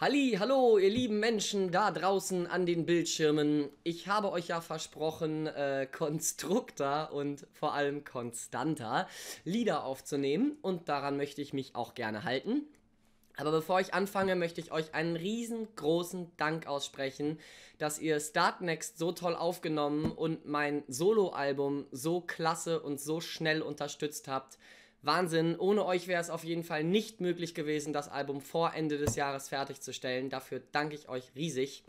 Halli, hallo, ihr lieben Menschen da draußen an den Bildschirmen. Ich habe euch ja versprochen, äh, konstrukter und vor allem konstanter Lieder aufzunehmen und daran möchte ich mich auch gerne halten. Aber bevor ich anfange, möchte ich euch einen riesengroßen Dank aussprechen, dass ihr Start Next so toll aufgenommen und mein Soloalbum so klasse und so schnell unterstützt habt. Wahnsinn. Ohne euch wäre es auf jeden Fall nicht möglich gewesen, das Album vor Ende des Jahres fertigzustellen. Dafür danke ich euch riesig.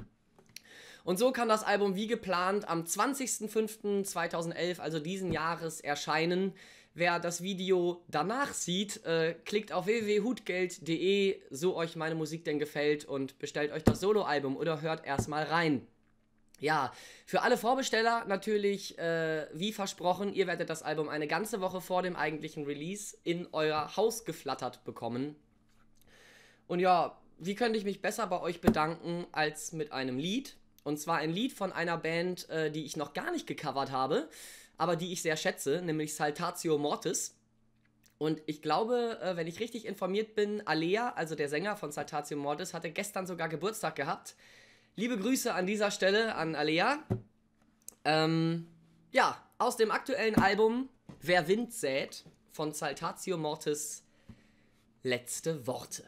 Und so kann das Album wie geplant am 20.05.2011, also diesen Jahres, erscheinen. Wer das Video danach sieht, äh, klickt auf www.hutgeld.de, so euch meine Musik denn gefällt und bestellt euch das Soloalbum oder hört erstmal rein. Ja, für alle Vorbesteller natürlich, äh, wie versprochen, ihr werdet das Album eine ganze Woche vor dem eigentlichen Release in euer Haus geflattert bekommen. Und ja, wie könnte ich mich besser bei euch bedanken als mit einem Lied? Und zwar ein Lied von einer Band, äh, die ich noch gar nicht gecovert habe, aber die ich sehr schätze, nämlich Saltatio Mortis. Und ich glaube, äh, wenn ich richtig informiert bin, Alea, also der Sänger von Saltatio Mortis, hatte gestern sogar Geburtstag gehabt. Liebe Grüße an dieser Stelle an Alea. Ähm, ja, aus dem aktuellen Album Wer Wind sät von Saltatio Mortis letzte Worte.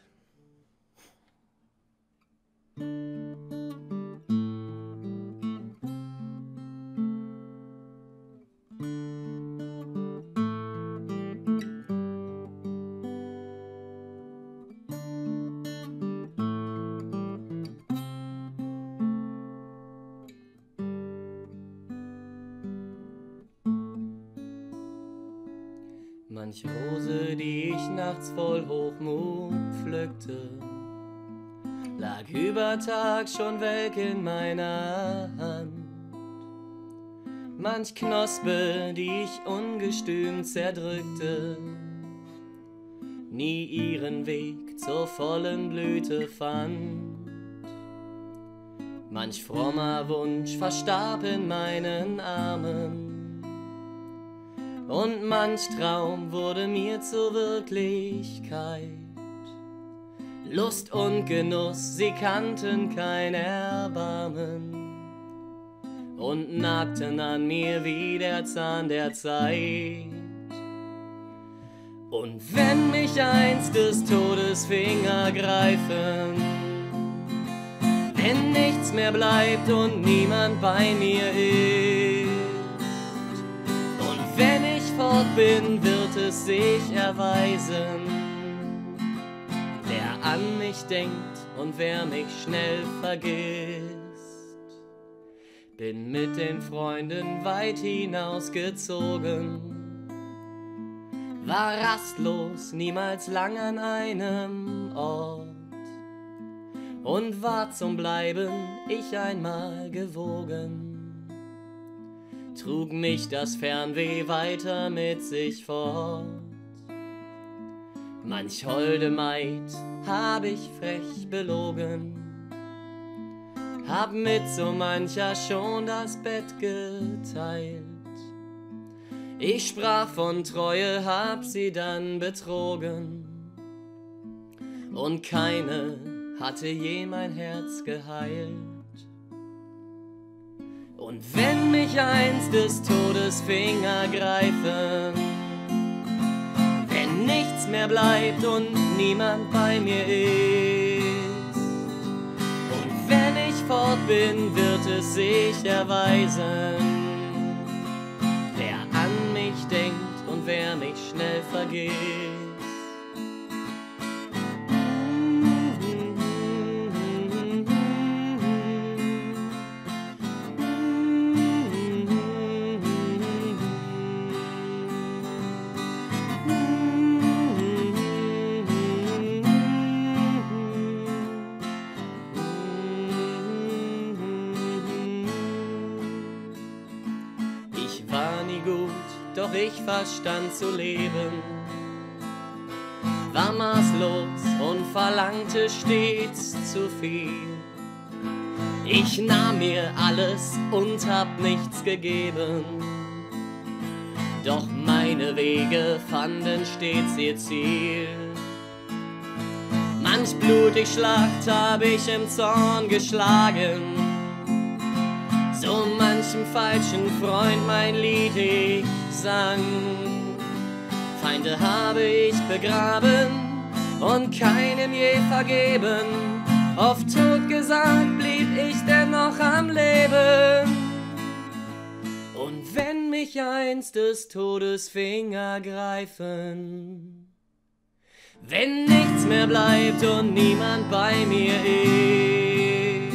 Manch Rose, die ich nachts voll Hochmut pflückte, lag über Tag schon welk in meiner Hand. Manch Knospe, die ich ungestüm zerdrückte, nie ihren Weg zur vollen Blüte fand. Manch frommer Wunsch verstarb in meinen Armen und manch Traum wurde mir zur Wirklichkeit. Lust und Genuss, sie kannten kein Erbarmen und nagten an mir wie der Zahn der Zeit. Und wenn mich einst des Todes Finger greifen, wenn nichts mehr bleibt und niemand bei mir ist, fort bin, wird es sich erweisen. Wer an mich denkt und wer mich schnell vergisst. Bin mit den Freunden weit hinausgezogen. War rastlos, niemals lang an einem Ort. Und war zum Bleiben ich einmal gewogen trug mich das Fernweh weiter mit sich fort. Manch holde Maid hab ich frech belogen, hab mit so mancher schon das Bett geteilt. Ich sprach von Treue, hab sie dann betrogen, und keine hatte je mein Herz geheilt. Und wenn mich einst des Todes Finger greifen, wenn nichts mehr bleibt und niemand bei mir ist, und wenn ich fort bin, wird es sich erweisen, wer an mich denkt und wer mich schnell vergisst. Ich verstand zu leben. War maßlos und verlangte stets zu viel. Ich nahm mir alles und hab nichts gegeben. Doch meine Wege fanden stets ihr Ziel. Manch blutig Schlacht hab ich im Zorn geschlagen. So manchem falschen Freund mein Lied ich sang. Feinde habe ich begraben und keinem je vergeben. Oft tot gesagt blieb ich dennoch am Leben. Und wenn mich einst des Todes Finger greifen, wenn nichts mehr bleibt und niemand bei mir ist,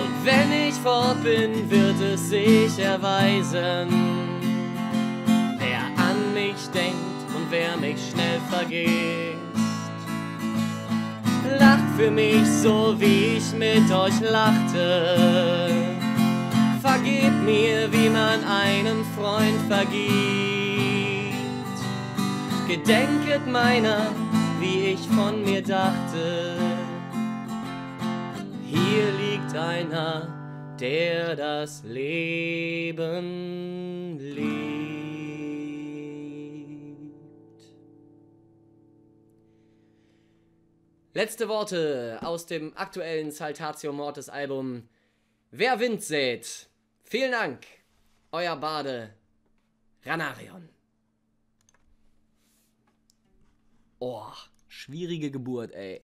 und wenn ich fort bin, wird es sich erweisen, mich denkt und wer mich schnell vergisst. Lacht für mich so, wie ich mit euch lachte. Vergebt mir, wie man einem Freund vergibt. Gedenket meiner, wie ich von mir dachte. Hier liegt einer, der das Leben liebt. Letzte Worte aus dem aktuellen Saltatio Mortis Album Wer Wind sät. Vielen Dank, euer Bade Ranarion. Oh, schwierige Geburt, ey.